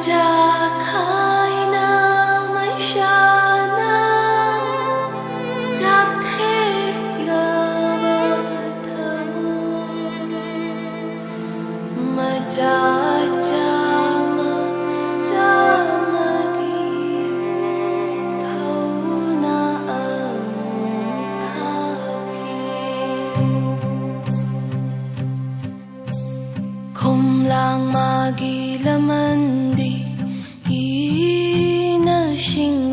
자 wishing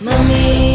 Mami.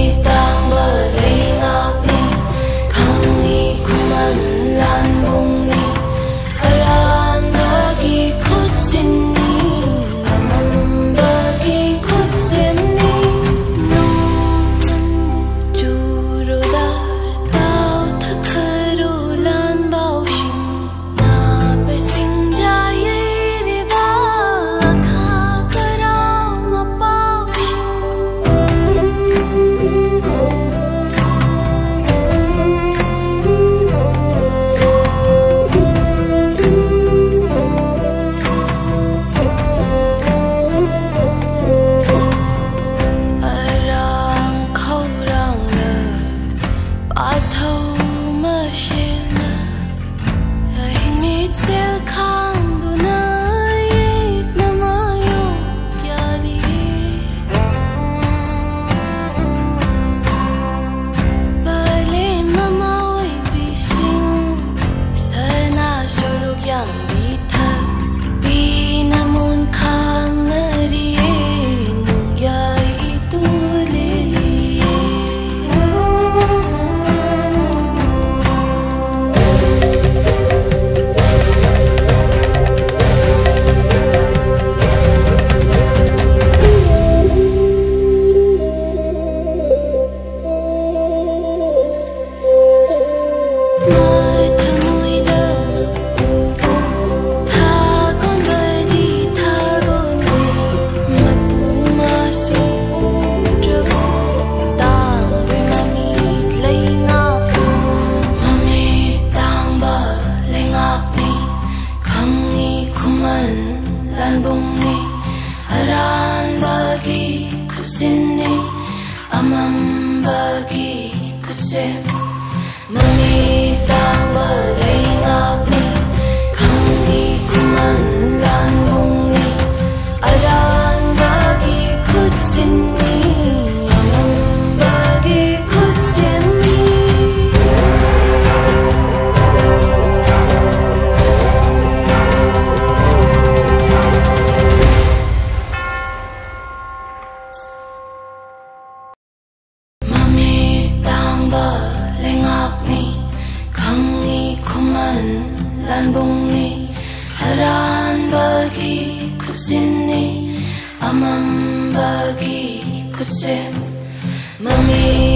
Aman lan bumi Haram bagiku Aman bagiku cip 음악니 강니 고만 란봉니 하란박이 굳이니 아만박이 굳이 맘이